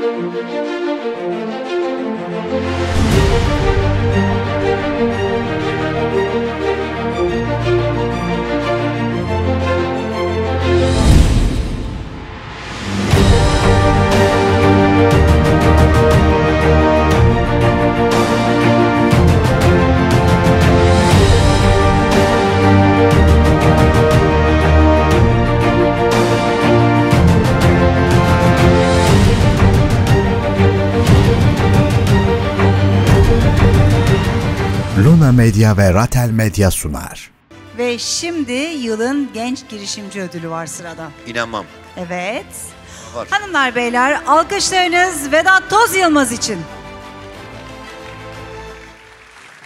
Thank you. Luna Medya ve Ratel Medya sunar. Ve şimdi yılın genç girişimci ödülü var sırada. İnanmam. Evet. Var. Hanımlar beyler alkışlarınız Vedat Toz Yılmaz için.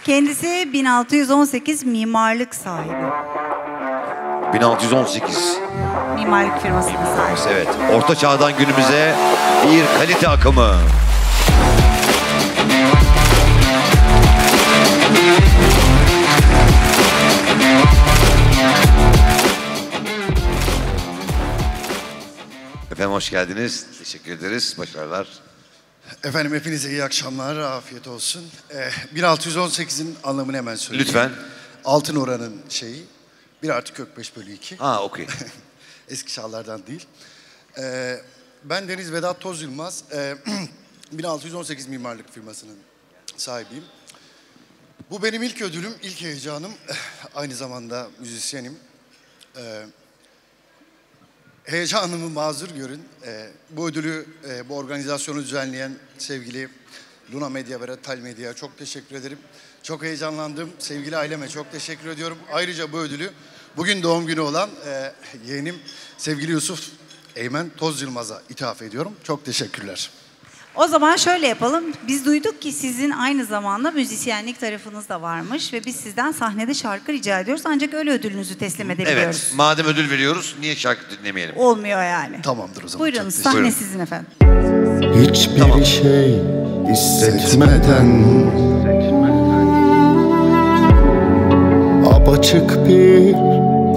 Kendisi 1618 mimarlık sahibi. 1618. Mimarlık firmasının sahibi. Evet. Orta çağdan günümüze bir kalite akımı. Efendim hoş geldiniz. Teşekkür ederiz. Başarılar. Efendim hepinize iyi akşamlar, afiyet olsun. Ee, 1618'in anlamını hemen söyleyeyim. Lütfen. Altın oranın şeyi, 1 artı kök 5 bölü 2. Ha okey. Eski çağlardan değil. Ee, ben Deniz Vedat Toz Yılmaz. Ee, 1618 mimarlık firmasının sahibiyim. Bu benim ilk ödülüm, ilk heyecanım. Aynı zamanda müzisyenim. Ee, heyecanımı mazur görün. Ee, bu ödülü, e, bu organizasyonu düzenleyen sevgili Luna Medya ve Retal Medya'ya çok teşekkür ederim. Çok heyecanlandım. Sevgili aileme çok teşekkür ediyorum. Ayrıca bu ödülü bugün doğum günü olan e, yeğenim sevgili Yusuf Eymen Toz Yılmaz'a ithaf ediyorum. Çok teşekkürler. O zaman şöyle yapalım. Biz duyduk ki sizin aynı zamanda müzisyenlik tarafınız da varmış ve biz sizden sahnede şarkı rica ediyoruz. Ancak öyle ödülünüzü teslim edebiliyoruz. Evet. Madem ödül veriyoruz niye şarkı dinlemeyelim? Olmuyor yani. Tamamdır o zaman. Buyurun Çok sahne Buyurun. sizin efendim. Hiçbir şey hissetmeden Apaçık bir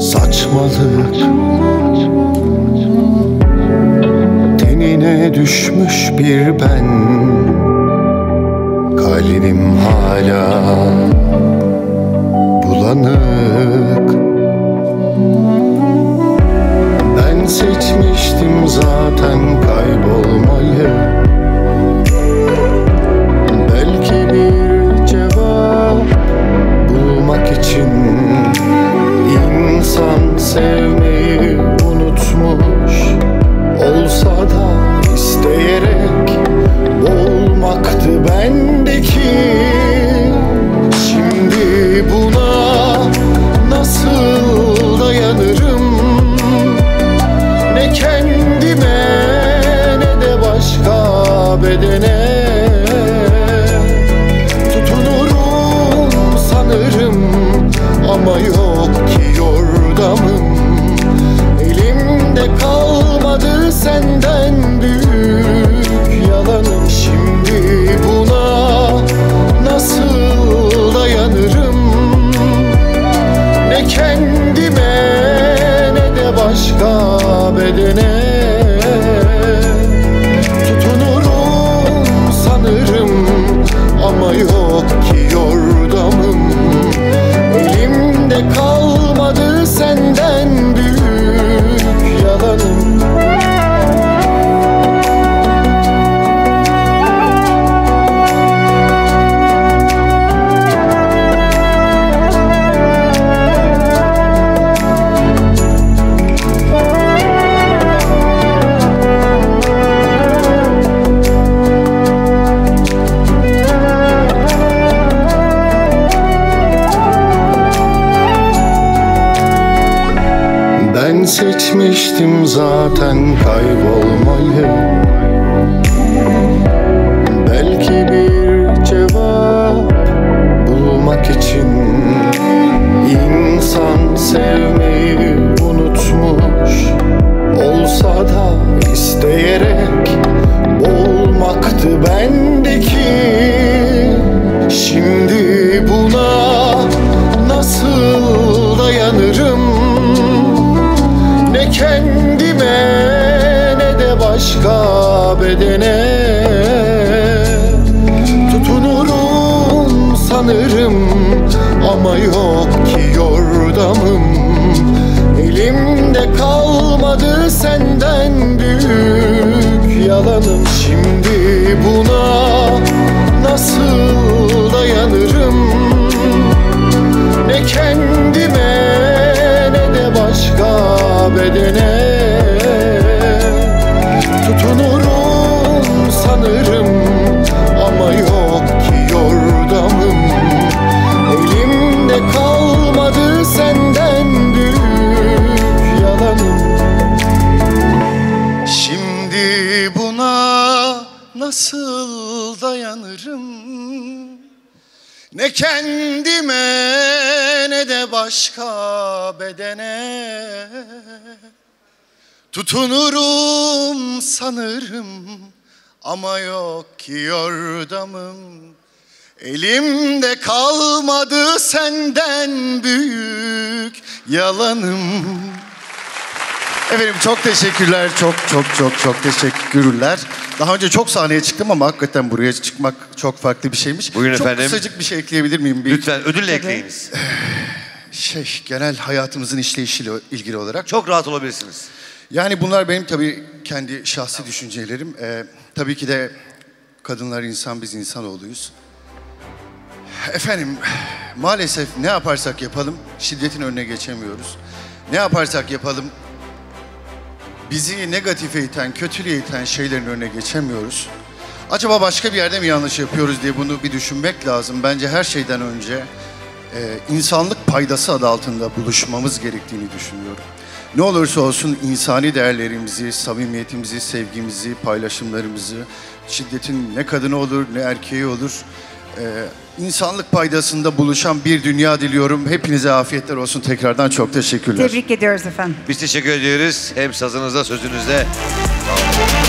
saçmalık Tenine düşmüş bir ben. Kalbim hala bulanık. Ben seçmiştim zaten kaybolmayı seçmiştim zaten kaybolmayı. Belki bir cevap bulmak için insan sevmeyi unutmuş Olsa da isteyerek boğulmaktı bendeki başka bedene. Tutunurum sanırım ama yok ki yordamım. Elimde kalmadı senden büyük yalanım. Şimdi buna nasıl dayanırım? Ne kendime ne de başka bedene. Ne kendime ne de başka bedene. Tutunurum sanırım ama yok ki yordamım. Elimde kalmadı senden büyük yalanım. Efendim çok teşekkürler, çok çok çok çok teşekkürler. Daha önce çok sahneye çıktım ama hakikaten buraya çıkmak çok farklı bir şeymiş. Buyurun çok efendim. kısacık bir şey ekleyebilir miyim? Bir Lütfen ödülle ekleyiniz. Şey, genel hayatımızın işleyişiyle ilgili olarak. Çok rahat olabilirsiniz. Yani bunlar benim tabii kendi şahsi düşüncelerim. Ee, tabii ki de kadınlar insan, biz insanoğluyuz. Efendim, maalesef ne yaparsak yapalım şiddetin önüne geçemiyoruz. Ne yaparsak yapalım bizi negatife iten, kötülüğe iten şeylerin önüne geçemiyoruz. Acaba başka bir yerde mi yanlış yapıyoruz diye bunu bir düşünmek lazım. Bence her şeyden önce e, insanlık paydası adı altında buluşmamız gerektiğini düşünüyorum. Ne olursa olsun insani değerlerimizi, samimiyetimizi, sevgimizi, paylaşımlarımızı, şiddetin ne kadını olur ne erkeği olur, insanlık paydasında buluşan bir dünya diliyorum. Hepinize afiyetler olsun. Tekrardan çok teşekkürler. Tebrik ediyoruz efendim. Biz teşekkür ediyoruz. Hem sazınızda sözünüzde. Sağ olun.